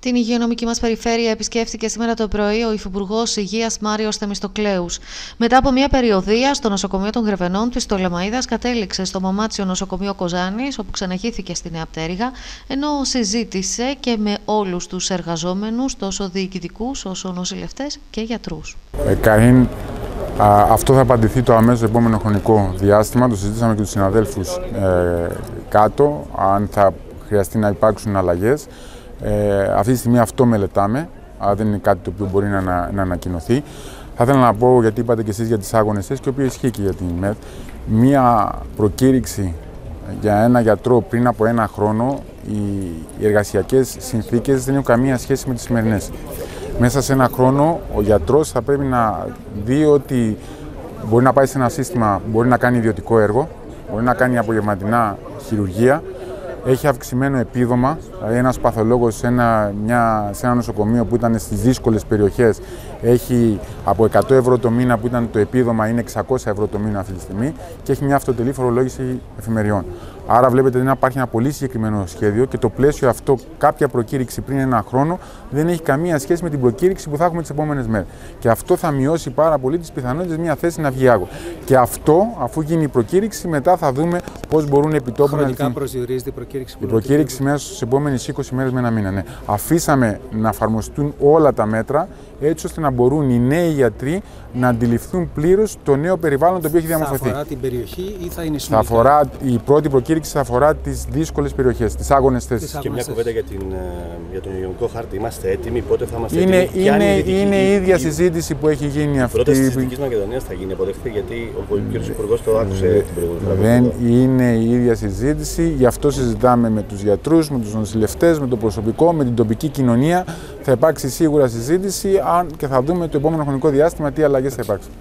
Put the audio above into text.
Την υγειονομική μας περιφέρεια επισκέφθηκε σήμερα το πρωί ο Υφυπουργός Υγείας Μάριος Θεμιστοκλέους. Μετά από μια περιοδία στο νοσοκομείο των Γρεβενών της Τολεμαίδα, κατέληξε στο Μαμάτσιο Νοσοκομείο Κοζάνης, όπου ξαναγήθηκε στη Νέα Πτέρυγα, ενώ συζήτησε και με όλους τους εργαζόμενους, τόσο διοικητικούς όσο νοσηλευτές και γιατρούς. Ε, Καρίν, αυτό θα απαντηθεί το αμέσως επόμενο χρονικό διάστημα. Το συζήτησαμε και τους συναδέλφους ε, κάτω, αν θα χρειαστεί να υπάρξουν αλλαγές. Ε, αυτή τη στιγμή αυτό μελετάμε, αλλά δεν είναι κάτι το οποίο μπορεί να, να, ανακοινωθεί. Θα ήθελα να πω, γιατί είπατε και εσείς για τις άγονες και ο οποίος ισχύει και για την ΜΕΘ, μία προκήρυξη για ένα γιατρό πριν από ένα χρόνο, οι εργασιακές συνθήκες δεν έχουν καμία σχέση με τις σημερινές. Μέσα σε ένα χρόνο ο γιατρός θα πρέπει να δει ότι μπορεί να πάει σε ένα σύστημα, μπορεί να κάνει ιδιωτικό έργο, μπορεί να κάνει απογευματινά χειρουργία, έχει αυξημένο επίδομα. Δηλαδή, ένας παθολόγος σε ένα, μια, σε ένα νοσοκομείο που ήταν στις δύσκολες περιοχές έχει από 100 ευρώ το μήνα που ήταν το επίδομα, είναι 600 ευρώ το μήνα αυτή τη στιγμή και έχει μια αυτοτελή φορολόγηση εφημεριών. Άρα, βλέπετε ότι υπάρχει ένα πολύ συγκεκριμένο σχέδιο και το πλαίσιο αυτό, κάποια προκήρυξη πριν ένα χρόνο, δεν έχει καμία σχέση με την προκήρυξη που θα έχουμε τις επόμενες μέρες. Και αυτό θα μειώσει πάρα πολύ τις πιθανότητες μια θέση να βγει άγω. Και αυτό, αφού γίνει η προκήρυξη, μετά θα δούμε πώς μπορούν επιτόπου να. Χρονικά προσδιορίζεται η προκήρυξη. Η προκήρυξη μέσα στις επόμενες 20 μέρες με ένα μήνα. Ναι. Αφήσαμε να εφαρμοστούν όλα τα μέτρα έτσι ώστε να μπορούν οι νέοι γιατροί να αντιληφθούν πλήρως το νέο περιβάλλον το οποίο έχει διαμορφωθεί. Θα αφορά την περιοχή ή θα είναι συνολικά. Θα αφορά, η πρώτη προκήρυξη θα αφορά τις δύσκολες περιοχές, τις άγονε θέσεις. Και μια κουβέντα για, την, ε, για τον υγειονομικό χάρτη. Είμαστε έτοιμοι, πότε θα είμαστε είναι, έτοιμοι. Είναι, είναι, είναι η ίδια συζήτηση που έχει γίνει η αυτή. Η πρόταση τη Δυτικής Μακεδονίας θα γίνει αποδεκτή, γιατί ο κ. Υπουργός το άκουσε ε, την προηγούμενη Δεν είναι η ίδια συζήτηση, γι' αυτό συζητάμε με τους γιατρούς, με τους νοσηλευτές, με το προσωπικό, με την τοπική κοινωνία. Θα υπάρξει σίγουρα συζήτηση αν και θα δούμε το επόμενο χρονικό διάστημα τι αλλαγές θα υπάρξουν.